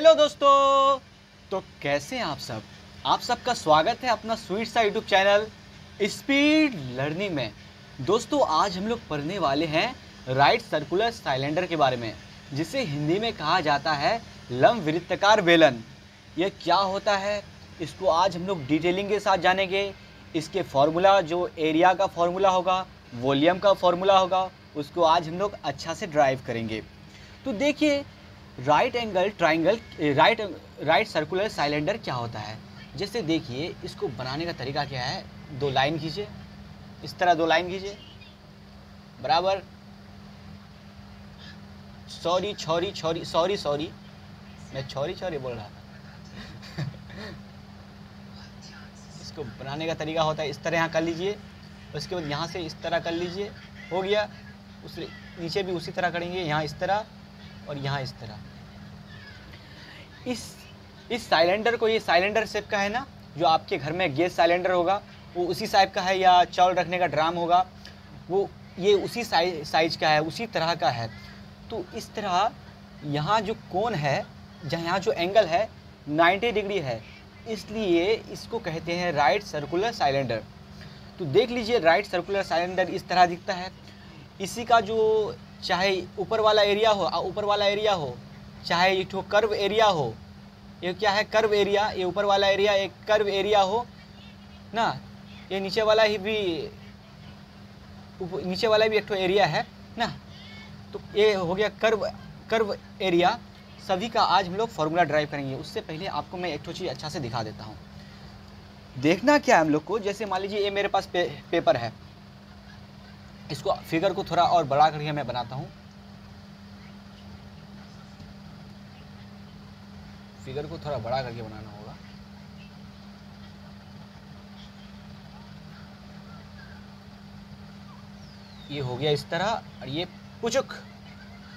Hello दोस्तों। तो कैसे हैं आप सब? आप सबका स्वागत है अपना स्वीट सा यूट्यूब चैनल, स्पीड लर्निंग में। दोस्तों, आज हम लोग पढ़ने वाले हैं राइट सर्कुलर साइलेंडर के बारे में, जिसे हिंदी में कहा जाता है लम वृत्तकार बेलन यह क्या होता है, इसको आज हम लोग डिटेलिंग के साथ जानेंगे। इसके फार्मूला, जो एरिया का फार्मूला होगा, वॉल्यूम का फार्मूला होगा, उसको आज हम लोग अच्छा से ड्राइव करेंगे। तो देखिए right angle triangle right right circular cylinder क्या होता है? जैसे देखिए, इसको बनाने का तरीका क्या है? दो लाइन खींचे। इस तरह दो लाइन खींचे। बराबर। सॉरी छोरी छोरी सॉरी सॉरी मैं छोरी छोरी बोल रहा था। इसको बनाने का तरीका होता है, इस तरह यहाँ कर लीजिए। उसके बाद यहाँ से इस तरह कर लीजिए। हो गया। उस नीचे भी उसी तरह करेंगे, यहाँ इस तरह और यहाँ इस तरह। इस इस साइलेंडर को, ये साइलेंडर शेप का है ना, जो आपके घर में गैस साइलेंडर होगा, वो उसी साइप का है या चावल रखने का ड्राम होगा, वो, ये उसी साइज़ साइज़ का है, उसी तरह का है। तो इस तरह यहाँ जो कोन है, जहाँ, यहाँ जो एंगल है 90 डिग्री है। इसलिए इसको कहते हैं राइट सर्कुलर साइलेंडर तो देख लीजिए राइट सर्कुलर साइलेंडर इस तरह दिखता है। इसी का जो, चाहे ऊपर वाला एरिया हो ऊपर वाला एरिया हो चाहे एक ठो कर्व एरिया हो ये क्या है कर्व एरिया ये ऊपर वाला एरिया एक कर्व एरिया हो ना? ये नीचे वाला ही भी नीचे वाला भी एक ठो एरिया है ना? तो ये हो गया कर्व कर्व एरिया सभी का आज हम लोग फार्मूला ड्राइव करेंगे। उससे पहले आपको मैं एक ठो चीज़ अच्छा से दिखा देता हूँ। देखना क्या है हम लोग को? जैसे मान लीजिए ये मेरे पास पे, पेपर है। इसको फिगर को थोड़ा और बड़ा करके मैं बनाता हूँ। फिगर को थोड़ा बड़ा करके बनाना होगा। ये हो गया इस तरह और ये पुचुक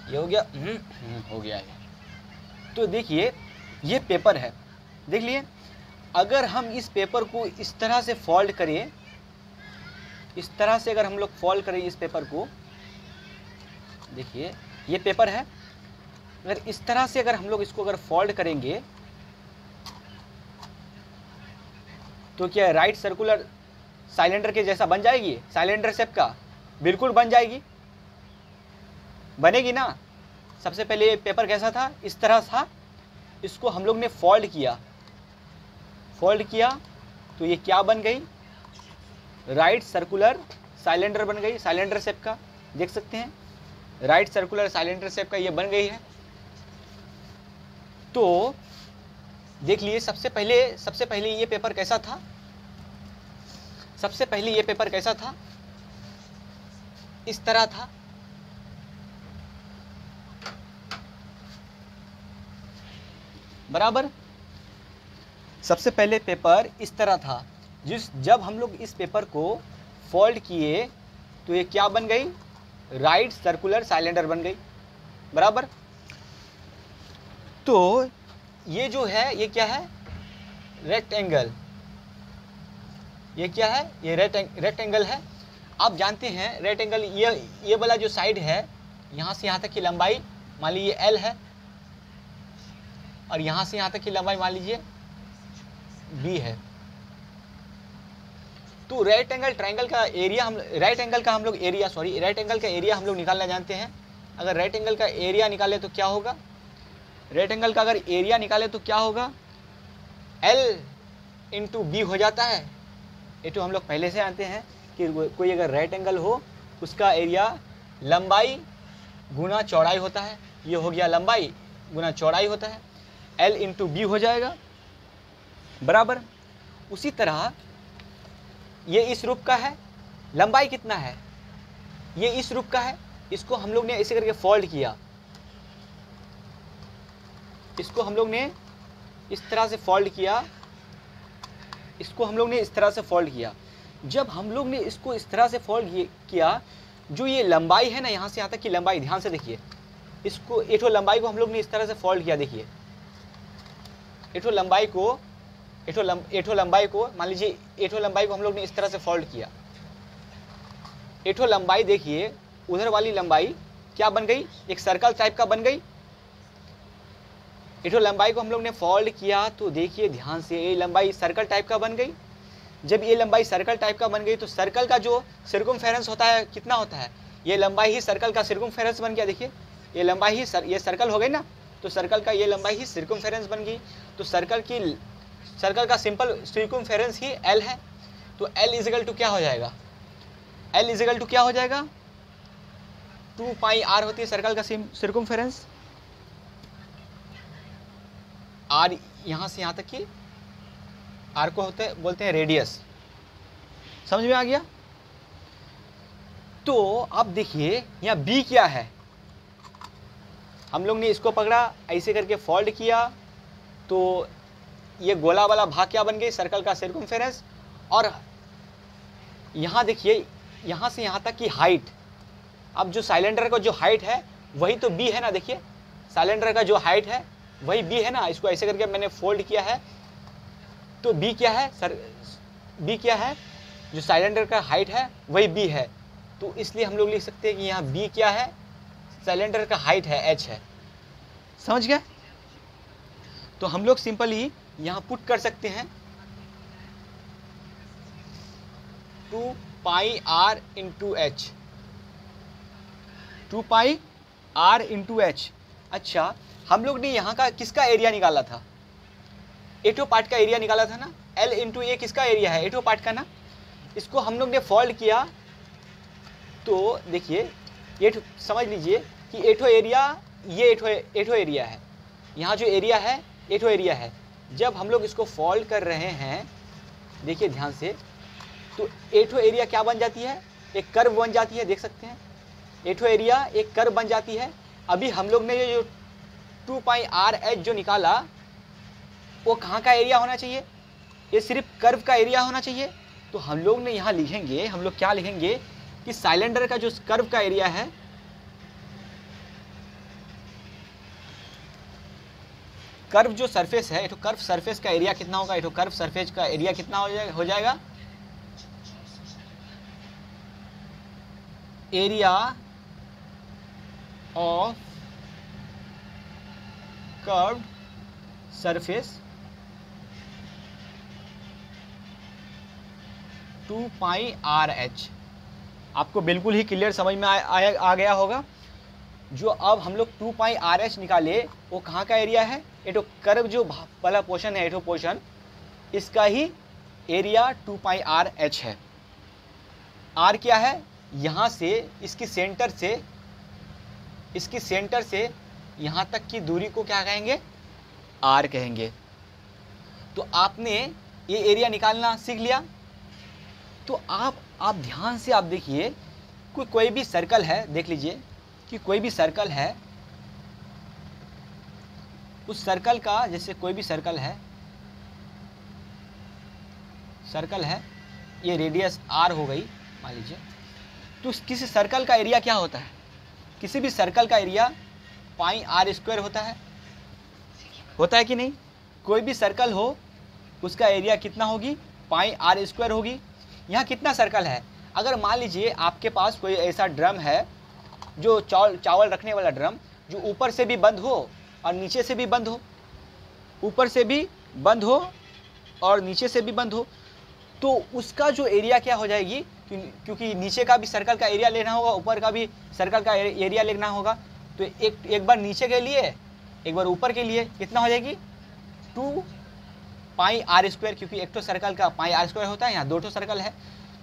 ये हो गया हम्म, हम्म, हो गया ये। तो देखिए ये पेपर है। देख लिए अगर हम इस पेपर को इस तरह से फोल्ड करें इस तरह से अगर हम लोग फोल्ड करें इस पेपर को देखिए ये पेपर है। अगर इस तरह से अगर हम लोग इसको अगर फोल्ड करेंगे तो क्या राइट सर्कुलर साइलेंडर के जैसा बन जाएगी? साइलेंडर शेप का? बिल्कुल बन जाएगी। बनेगी ना? सबसे पहले पेपर कैसा था? इस तरह था। इसको हम लोग ने फोल्ड किया। फोल्ड किया तो ये क्या बन गई? राइट सर्कुलर साइलेंडर बन गई। साइलेंडर शेप का, देख सकते हैं? राइट सर्कुलर साइलेंडर शेप का ये बन गई है। तो देख लिए, सबसे पहले सबसे पहले ये पेपर कैसा था? सबसे पहले ये पेपर कैसा था? इस तरह था। बराबर? सबसे पहले पेपर इस तरह था। जिस, जब हम लोग इस पेपर को फोल्ड किए तो ये क्या बन गई? राइट सर्कुलर साइलेंडर बन गई। बराबर? तो ये जो है, ये क्या है? रेक्टेंगल ये क्या है? ये रेक्ट रेक्टेंगल है। आप जानते हैं रेक्टेंगल ये ये वाला जो साइड है, यहाँ से यहाँ तक की लंबाई, मान लीजिए एल है। और यहाँ से यहाँ तक की लंबाई, मान लीजिए बी है। तो राइट एंगल ट्राइंगल का एरिया हम राइट एंगल का हम लोग एरिया सॉरी राइट एंगल का एरिया हम लोग निकालना जानते हैं। अगर राइट एंगल का एरिया निकाले तो क्या होगा? राइट एंगल का अगर एरिया निकाले तो क्या होगा? एल इंटू बी हो जाता है। ये तो हम लोग पहले से जानते हैं कि कोई अगर राइट एंगल हो, उसका एरिया लंबाई गुना चौड़ाई होता है। ये हो गया लंबाई गुना चौड़ाई होता है। एल इंटू बी हो जाएगा। बराबर। उसी तरह ये इस रूप का है। लंबाई कितना है? ये इस रूप का है। इसको हम लोग ने ऐसे करके फोल्ड किया। इसको हम लोग ने इस तरह से फोल्ड किया। इसको हम लोग ने इस तरह से फोल्ड किया। जब हम लोग ने इसको इस तरह से फोल्ड किया, जो ये लंबाई है ना, यहाँ से यहाँ तक की लंबाई, ध्यान से देखिए। इसको एठो लंबाई को हम लोग ने इस तरह से फोल्ड किया, देखिए। एठो लंबाई को एठो लंब एठो लंबाई को, मान लीजिए एठो लंबाई को हम लोग ने इस तरह से फोल्ड किया। एठो लंबाई देखिए, उधर वाली लंबाई क्या बन गई? एक सर्कल टाइप का बन गई। एठो लंबाई को हम लोग ने फोल्ड किया तो देखिए ध्यान से ये लंबाई सर्कल टाइप का बन गई। जब ये लंबाई सर्कल टाइप का बन गई तो सर्कल का जो सिरकुम होता है कितना होता है? ये लंबाई ही सर्कल का सिरकुम बन गया देखिए। ये लंबाई ही सर, ये सर्कल हो गई ना? तो सर्कल का ये लंबाई ही सिरकुम बन गई। तो सर्कल की सर्कल का सिंपल सिरकुम ही एल है। तो एल इजिकल टू क्या हो जाएगा? एल इजिकल टू क्या हो जाएगा? टू पाई आर होती है सर्कल का सिरकुम आर यहाँ से यहाँ तक की आर को होते बोलते हैं रेडियस समझ में आ गया? तो अब देखिए, यहाँ बी क्या है? हम लोग ने इसको पकड़ा, ऐसे करके फोल्ड किया तो ये गोला वाला भाग क्या बन गई? सर्कल का फेरेंस और यहाँ देखिए, यहाँ से यहाँ तक की हाइट अब जो साइलेंडर का जो हाइट है, वही तो बी है ना, देखिए। साइलेंडर का जो हाइट है वही बी है ना, इसको ऐसे करके मैंने फोल्ड किया है। तो बी क्या है? सर बी क्या है? जो साइलेंडर का हाइट है, वही बी है। तो इसलिए हम लोग लिख सकते हैं कि यहाँ बी क्या है? सिलेंडर का हाइट है एच है। समझ गए तो हम लोग सिंपली यहाँ पुट कर सकते हैं। Two pi R into H. Two pi R into H. अच्छा हम लोग ने यहाँ का किसका एरिया निकाला था? एटो पार्ट का एरिया निकाला था ना? एल इंटू ए किसका एरिया है? एटो पार्ट का ना? इसको हम लोग ने फोल्ड किया। तो देखिए, ये समझ लीजिए कि एठो एरिया ये एठो एठो एरिया है। यहाँ जो एरिया है एठो एरिया है। जब हम लोग इसको फोल्ड कर रहे हैं, देखिए ध्यान से तो एठो एरिया क्या बन जाती है? एक कर्व बन जाती है, देख सकते हैं। एठो एरिया एक कर्व बन जाती है। अभी हम लोग ने जो टू पाई आर एच जो निकाला, वो कहाँ का एरिया होना चाहिए? ये सिर्फ़ कर्व का एरिया होना चाहिए। तो हम लोग ने यहाँ लिखेंगे, हम लोग क्या लिखेंगे कि साइलेंडर का जो कर्व का एरिया है कर्व जो सरफेस है तो कर्व सरफेस का एरिया कितना होगा? तो कर्व सरफेस का एरिया कितना हो जाएगा हो जाएगा? Area of curve surface two pi R H आपको बिल्कुल ही क्लियर समझ में आ, आ, आ गया होगा। जो अब हम लोग टू पाई आर एच निकाले वो कहाँ का एरिया है? एटो कर्व जो वाला पोर्शन है एटो पोर्शन इसका ही area two pi R H है। आर क्या है? यहाँ से इसकी सेंटर से इसकी सेंटर से यहाँ तक की दूरी को क्या कहेंगे? आर कहेंगे। तो आपने ये एरिया निकालना सीख लिया? तो आप आप ध्यान से आप देखिए, कोई कोई भी सर्कल है, देख लीजिए, कि कोई भी सर्कल है, उस सर्कल का जैसे कोई भी सर्कल है सर्कल है, ये रेडियस आर हो गई, मान लीजिए। तो किसी सर्कल का एरिया क्या होता है? किसी भी सर्कल का एरिया पाई आर स्क्वायर होता है। होता है कि नहीं? कोई भी सर्कल हो, उसका एरिया कितना होगी? पाई आर स्क्वायर होगी। यहाँ कितना सर्कल है? अगर मान लीजिए आपके पास कोई ऐसा ड्रम है, जो चावल चावल रखने वाला ड्रम, जो ऊपर से भी बंद हो और नीचे से भी बंद हो। ऊपर से भी बंद हो और नीचे से भी बंद हो। तो उसका जो एरिया क्या हो जाएगी? क्योंकि नीचे का भी सर्कल का एरिया लेना होगा, ऊपर का भी सर्कल का एरिया लेना होगा। तो एक एक बार नीचे के लिए, एक बार ऊपर के लिए कितना हो जाएगी? टू पाई आर स्क्वायर, क्योंकि एक तो सर्कल का पाई आर स्क्वायर होता है, यहाँ दो तो सर्कल है।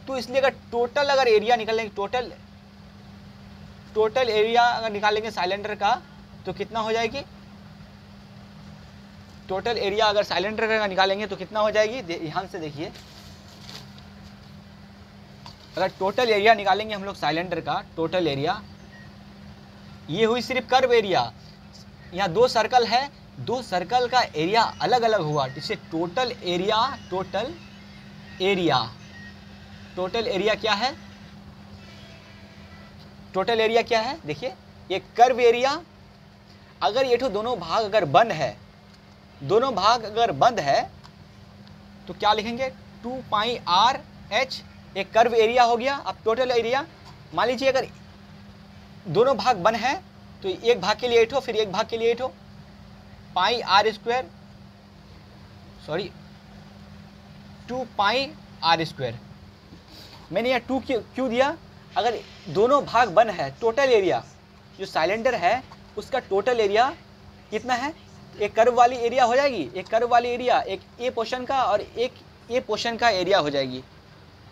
तो इसलिए अगर टोटल अगर एरिया निकालेंगे, टोटल टोटल एरिया अगर निकालेंगे साइलेंडर का तो कितना हो जाएगी? टोटल एरिया अगर साइलेंडर का निकालेंगे तो कितना हो जाएगी? ध्यान से देखिए। अगर टोटल एरिया निकालेंगे हम लोग साइलेंडर का, टोटल एरिया ये हुई सिर्फ़ कर्व एरिया यहाँ दो सर्कल है, दो सर्कल का एरिया अलग अलग हुआ। जिससे total area total area total area क्या है? टोटल एरिया क्या है? देखिए, ये कर्व एरिया अगर ये दोनों भाग अगर बंद है, दोनों भाग अगर बंद है तो क्या लिखेंगे? टू पाई आर एच एक कर्व एरिया हो गया। अब टोटल एरिया मान लीजिए अगर दोनों भाग बन है तो एक भाग के लिए एट हो, फिर एक भाग के लिए एट हो। Pi R square sorry two pi R square मैंने यहाँ टू क्यों दिया? अगर दोनों भाग बन है टोटल एरिया जो साइलेंडर है, उसका टोटल एरिया कितना है? एक कर्व वाली एरिया हो जाएगी, एक कर्व वाली एरिया एक ए पोर्शन का और एक ए पोर्शन का एरिया हो जाएगी।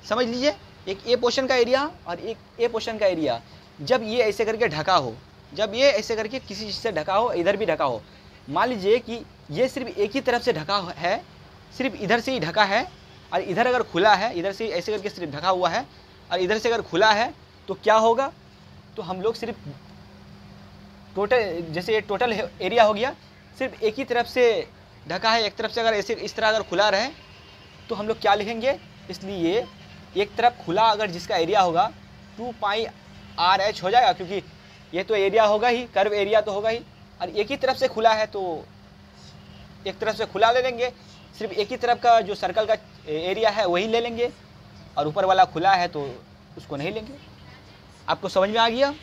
समझ लीजिए? एक ए पोर्शन का एरिया और एक ए पोर्शन का एरिया जब ये ऐसे करके ढका हो, जब ये ऐसे करके किसी चीज़ से ढका हो, इधर भी ढका हो, मान लीजिए कि ये सिर्फ़ एक ही तरफ़ से ढका है सिर्फ़ इधर से ही ढका है, और इधर अगर खुला है, इधर से ऐसे करके सिर्फ़ ढका हुआ है, और इधर से अगर खुला है तो क्या होगा? तो हम लोग सिर्फ़ टोटल, जैसे ये टोटल एरिया हो गया, सिर्फ़ एक ही तरफ़ से ढका है, एक तरफ़ से अगर ऐसे इस तरह अगर खुला रहे तो हम लोग क्या लिखेंगे? इसलिए एक तरफ़ खुला अगर जिसका एरिया होगा, टू पाई आर एच हो जाएगा, क्योंकि ये तो एरिया होगा ही कर्व एरिया तो होगा ही। और एक ही तरफ़ से खुला है तो एक तरफ़ से खुला ले लेंगे। सिर्फ़ एक ही तरफ़ का जो सर्कल का एरिया है, वही ले लेंगे। और ऊपर वाला खुला है तो उसको नहीं लेंगे। आपको समझ में आ गया?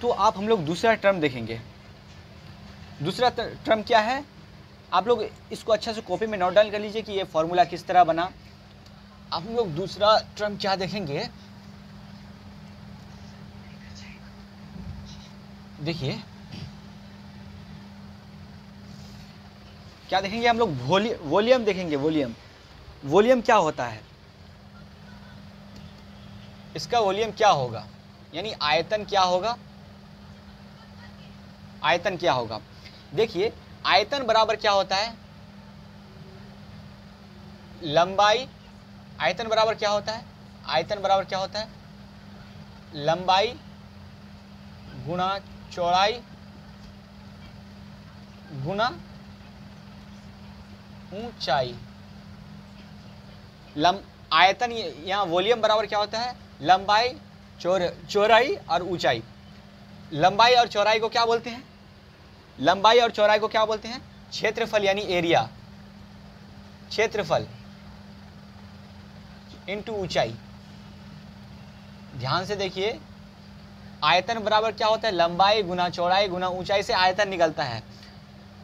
तो आप हम लोग दूसरा टर्म देखेंगे। दूसरा टर्म क्या है? आप लोग इसको अच्छा से कॉपी में नोट डाउन कर लीजिए कि ये फॉर्मूला किस तरह बना। अब हम लोग दूसरा टर्म क्या देखेंगे? देखिए, क्या देखेंगे हम लोग? वॉल्यूम देखेंगे, वॉल्यूम। वॉल्यूम क्या होता है? इसका वॉल्यूम क्या होगा? यानी आयतन क्या होगा? आयतन क्या होगा? देखिए, आयतन बराबर क्या होता है? लंबाई, आयतन बराबर क्या होता है? आयतन बराबर क्या होता है? लंबाई गुणा चौड़ाई गुना ऊंचाई। लम, आयतन यहाँ वॉल्यूम बराबर क्या होता है? लंबाई, चौर, चौड़ाई और ऊंचाई। लंबाई और चौड़ाई को क्या बोलते हैं? लंबाई और चौड़ाई को क्या बोलते हैं? क्षेत्रफल यानी एरिया। क्षेत्रफल इनटू ऊंचाई। ध्यान से देखिए आयतन बराबर क्या होता है? लंबाई गुना चौड़ाई गुना ऊंचाई से आयतन निकलता है।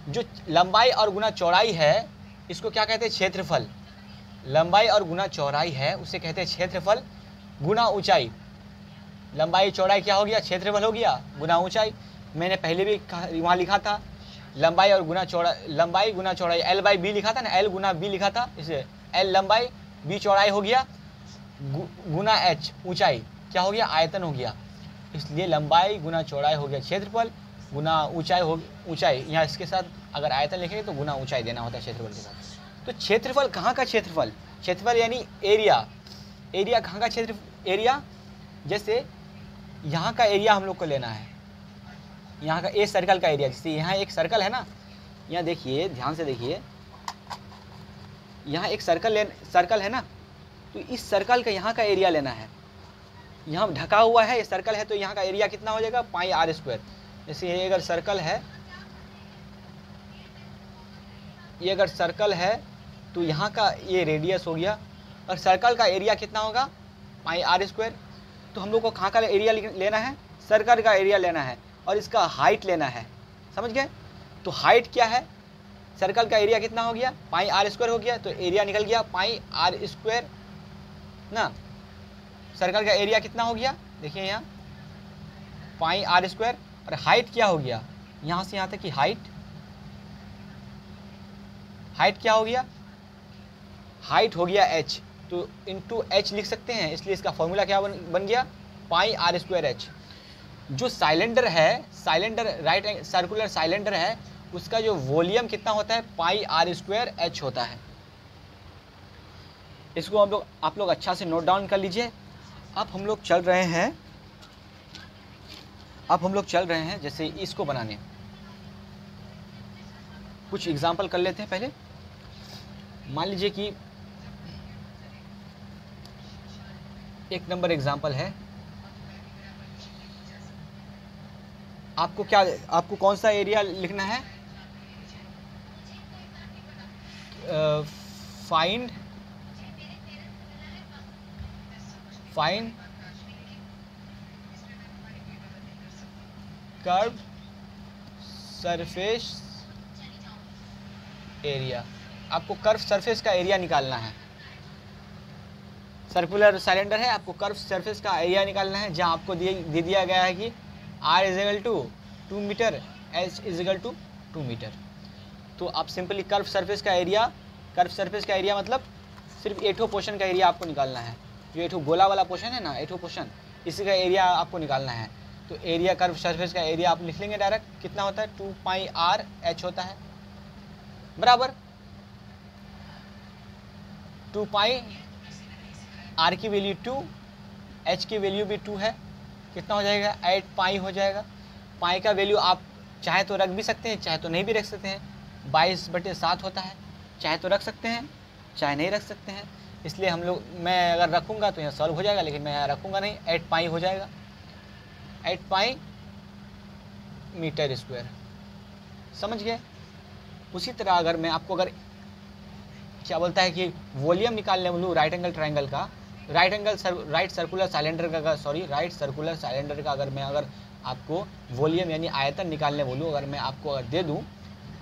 जो लंबाई और गुना चौड़ाई है, इसको क्या कहते हैं? क्षेत्रफल। लंबाई और गुना चौड़ाई है, उसे कहते हैं क्षेत्रफल गुना ऊंचाई। लंबाई चौड़ाई क्या हो गया? क्षेत्रफल हो गया गुना ऊंचाई। मैंने पहले भी वहाँ लिखा था, लंबाई और गुना चौड़ा, लंबाई गुना चौड़ाई एल बाई बी लिखा था ना? एल गुना बी लिखा था, इसे एल लंबाई बी चौड़ाई हो गया गुना एच ऊंचाई। क्या हो गया? आयतन हो गया। इसलिए लंबाई गुना चौड़ाई हो गया क्षेत्रफल गुना ऊंचाई हो, ऊंचाई। यहाँ इसके साथ अगर आयतन लिखेंगे तो गुना ऊंचाई देना होता है क्षेत्रफल के साथ। तो क्षेत्रफल कहाँ का क्षेत्रफल? क्षेत्रफल यानी एरिया एरिया कहाँ का क्षेत्र एरिया जैसे यहाँ का एरिया हम लोग को लेना है। यहाँ का ए सर्कल का एरिया जैसे यहाँ एक सर्कल है ना, यहाँ देखिए, ध्यान से देखिए। यहाँ एक सर्कल ले सर्कल है ना तो इस सर्कल का यहाँ का एरिया लेना है। यहाँ ढका हुआ है, ये सर्कल है तो यहाँ का एरिया कितना हो जाएगा? पाई आर स्क्वायर जैसे ये अगर सर्कल है, ये अगर सर्कल है तो यहाँ का ये रेडियस हो गया। और सर्कल का एरिया कितना होगा? पाई आर स्क्वायर तो हम लोग को कहाँ का एरिया लेना है? सर्कल का एरिया लेना है और इसका हाइट लेना है। समझ गए? तो हाइट क्या है? सर्कल का एरिया कितना हो गया? पाई आर स्क्वायर हो गया तो एरिया निकल गया पाई आर स्क्वायर ना? सर्कल का एरिया कितना हो गया? देखिए यहाँ। पाई आर स्क्वायर और हाइट क्या हो गया? यहाँ से यहाँ तक की हाइट हाइट क्या हो गया? हाइट हो गया एच तो इंटू एच लिख सकते हैं, इसलिए इसका फॉर्मूला क्या बन बन गया? पाई आर स्क्वायर एच जो साइलेंडर है साइलेंडर राइट सर्कुलर साइलेंडर है, उसका जो वॉल्यूम कितना होता है? पाई आर स्क्वायर एच होता है। इसको हम लोग, आप लोग अच्छा से नोट डाउन कर लीजिए। अब हम लोग चल रहे हैं, अब हम लोग चल रहे हैं जैसे इसको बनाने। कुछ एग्ज़ाम्पल कर लेते हैं पहले। मान लीजिए कि एक नंबर एग्ज़ाम्पल है। आपको क्या, आपको कौन सा एरिया लिखना है? Find find curve surface area आपको कर्व सरफेस का एरिया निकालना है। सर्कुलर सिलेंडर है, आपको कर्व सरफेस का एरिया निकालना है, जहाँ आपको दे दिया गया है कि R is equal to two metre H is equal to two metre तो आप सिंपली कर्व सरफेस का एरिया कर्व सरफेस का एरिया मतलब सिर्फ़ एठो पोर्शन का एरिया आपको निकालना है। जो एठो गोला वाला पोर्शन है ना एठो पोर्शन इसी का एरिया आपको निकालना है। तो एरिया कर्व सरफेस का एरिया आप लिख लेंगे डायरेक्ट कितना होता है? टू पाई आर एच होता है। बराबर? टू पाई आर की वैल्यू टू एच की वैल्यू भी टू है। कितना हो जाएगा? एट पाई हो जाएगा। पाई का वैल्यू आप चाहे तो रख भी सकते हैं, चाहे तो नहीं भी रख सकते हैं। बाईस बटे सात होता है, चाहे तो रख सकते हैं, चाहे नहीं रख सकते हैं। इसलिए हम लोग मैं अगर रखूँगा तो यहाँ सॉल्व हो जाएगा लेकिन मैं यहाँ रखूँगा नहीं एट पाई हो जाएगा। एट पाई मीटर स्क्वायर समझ गए? उसी तरह अगर मैं आपको अगर क्या बोलता है कि वॉल्यूम निकालने बोलूँ राइट एंगल ट्राइंगल का। Right angle sir, right circular cylinder का सॉरी राइट सर्कुलर सिलेंडर का अगर मैं अगर आपको वॉल्यूम यानी आयतन निकालने बोलूँ अगर मैं आपको अगर दे दूँ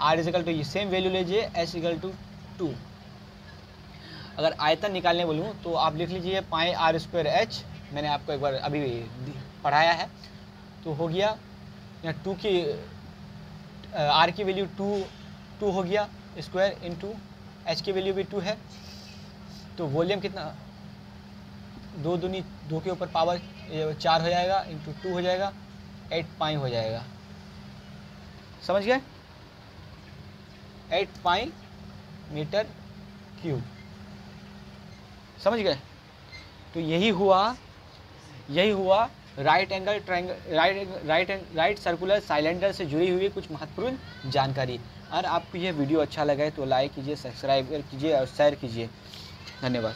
आर इजिकल टू ये सेम वैल्यू लीजिए एस इकल टू टू अगर आयतन निकालने बोलूँ तो आप लिख लीजिए पाए आर स्क्वायर एच, मैंने आपको एक बार अभी पढ़ाया है। तो हो गया यहाँ टू की आर की वैल्यू टू टू हो गया स्क्वायर इन टू एच की वैल्यू भी टू है। तो वॉल्यूम कितना? दो दूनी, दो के ऊपर पावर चार हो जाएगा, इंटू टू हो जाएगा, एट पाई हो जाएगा। समझ गए? Eight pi metre cube. समझ गए? तो यही हुआ यही हुआ right angle triangle right right right circular cylinder से जुड़ी हुई कुछ महत्वपूर्ण जानकारी। और आपको यह वीडियो अच्छा लगा है तो लाइक कीजिए सब्सक्राइब कीजिए और शेयर कीजिए। धन्यवाद।